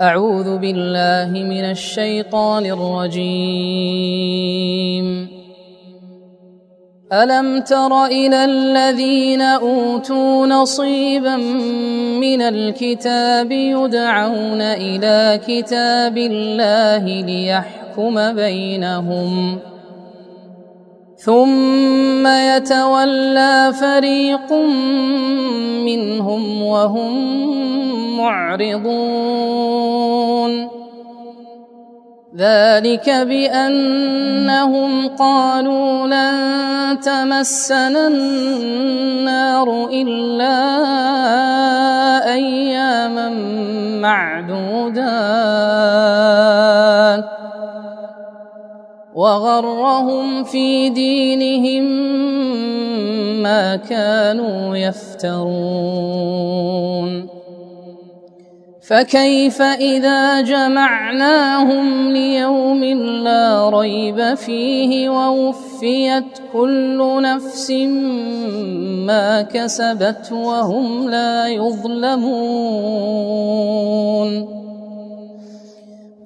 أعوذ بالله من الشيطان الرجيم. ألم تر إلى الذين أوتوا نصيبا من الكتاب يدعون إلى كتاب الله ليحكم بينهم ثم يتولى فريق منهم وهم معرضون. ذلك بأنهم قالوا لن تمسنا النار إلا أياما معدودات. وغرهم في دينهم ما كانوا يفترون. فكيف إذا جمعناهم ليوم لا ريب فيه ووفيت كل نفس ما كسبت وهم لا يظلمون.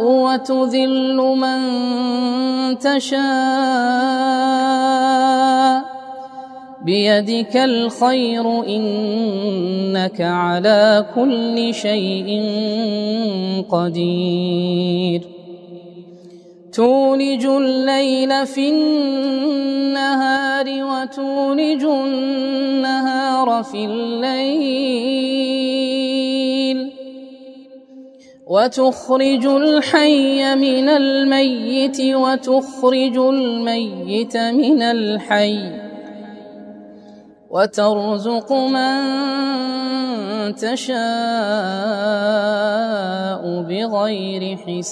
وتذل من تشاء. بيدك الخير إنك على كل شيء قدير. تولج الليل في النهار وتولج النهار في الليل. وتخرج الحي من الميت وتخرج الميت من الحي وترزق من تشاء بغير حساب.